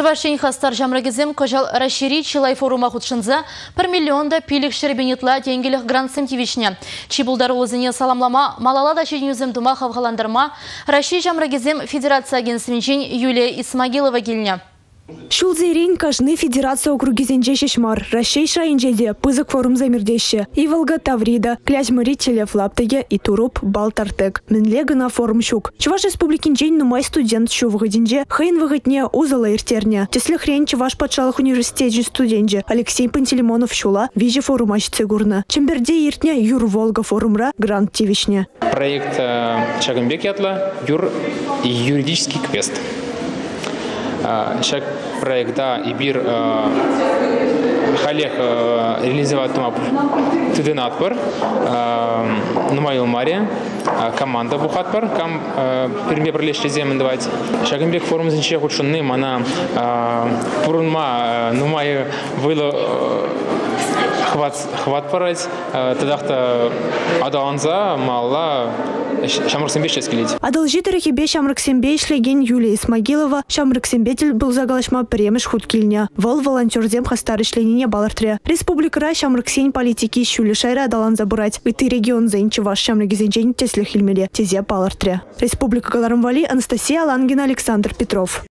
Чывашин хастар жамрагізім кожал расшири чилай форума худшынза 1 миллионда пилік шербенетла тенгелік грантсым тивишне. Чибулдар олызыне саламлама малалада шедінюзім тума хавғаландарма Раши жамрагізім федерация агенсімінчен Юлия Исмагилова келіне. Шулзерин кажны федерация округизенче шешмар. Рашей шайынчеде пызык форум замердеще. Иволга Таврида, Кляз Мари Телев Лаптыге и Туруп Балтартек. Мінле гына форум щук. Чуваш республикинчен нумай студент шу вғыдинже, хейн вғытне узала иртерне. Тесле хрен Чуваш патшалық университет студенже Алексей Пантелеймонов шула виже форума цигурна. Чемберде иртне Юр Волга форумра грант тивишне. Проект э, Чагамбек Ятла Юр юридический квест. Шак проекта Ибир халех реализовать тума туденат бар нумайыл мария команда бухат бар кам пирме бірлеште земін давать шагымбек форум зинче худшунны мана пурунма нумайы вылы хват хват парать тадахта адаланза малла шамрыксембе ческелить. Адал житері хебе шамрыксембе ишлеген Юлия Исмагилова шамрыксембетел был загалашма премеш хуткильня. Вол волонтерзем хастар ишленіне балартре. Республикара шамрыксен политики шулі шайра адалан забырать. Иты регион зайнчы ваш шамрыкзенчен тесле хилмеле тезе балартре. Республика Галарымвали Анастасия Лангина Александр Петров.